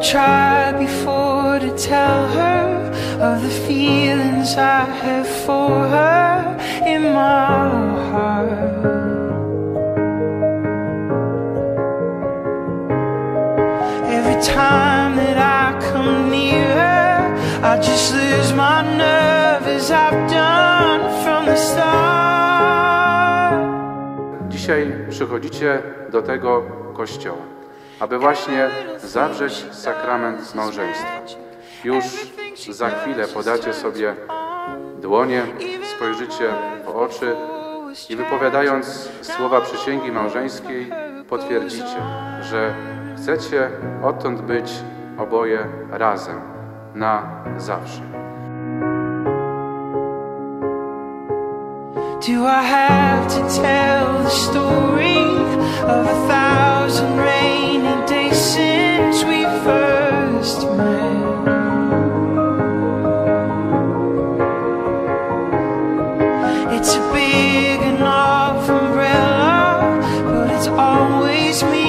tried before to tell her of the feelings I have for her in my heart. Every time that I come near her, I just lose my nerve as I've done from the start. Dzisiaj przychodzicie do tego kościoła, aby właśnie zawrzeć sakrament małżeństwa. Już za chwilę podacie sobie dłonie, spojrzycie w oczy i wypowiadając słowa przysięgi małżeńskiej, potwierdzicie, że chcecie odtąd być oboje razem na zawsze. Do I have to tell the story of a thousand rainy days since we first met? It's a big enough umbrella, but it's always me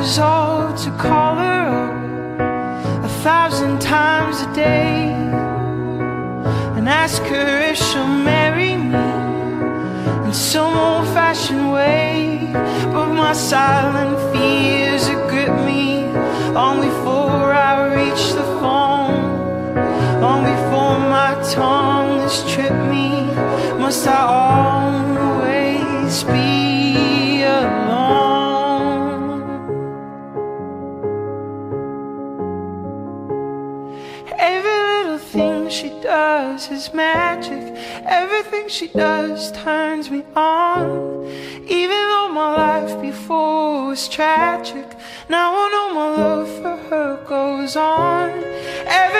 I resolved to call her up a thousand times a day and ask her if she'll marry me in some old fashioned way. But my silent fears have gripped me long before I Every little thing she does is magic. Everything she does turns me on. Even though my life before was tragic, now I know my love for her goes on. Every